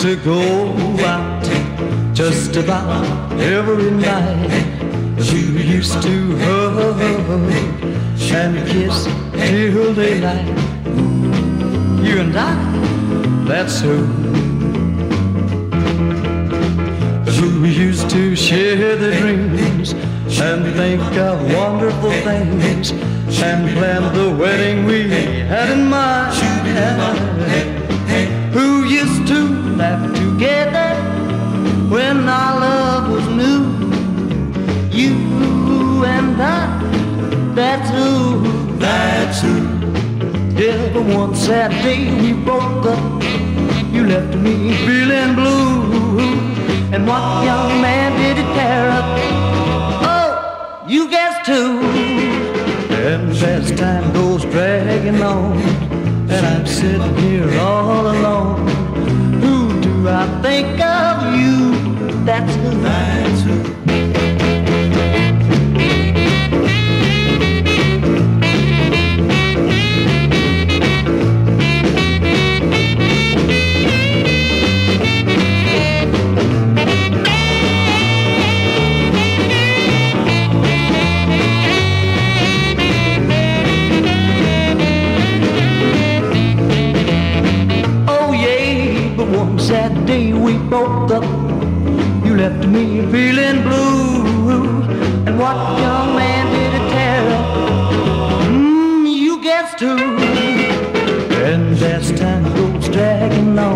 To go out just about every night? Who used to hug and kiss till daylight? You and I, that's who. Who used to share the dreams and think of wonderful things and plan the wedding we had in mind. Who used to laugh together when our love was new. You and I, that's who, that's who. Yeah, but one sad day we broke up. You left me feeling blue. And what young man you guessed who. And as time goes dragging on, and I'm sitting here all alone, who do I think of you? That's who. That's who. Day we broke up. You left me feeling blue. And what young man did it up? Mmm, you guessed who. And as time goes dragging on,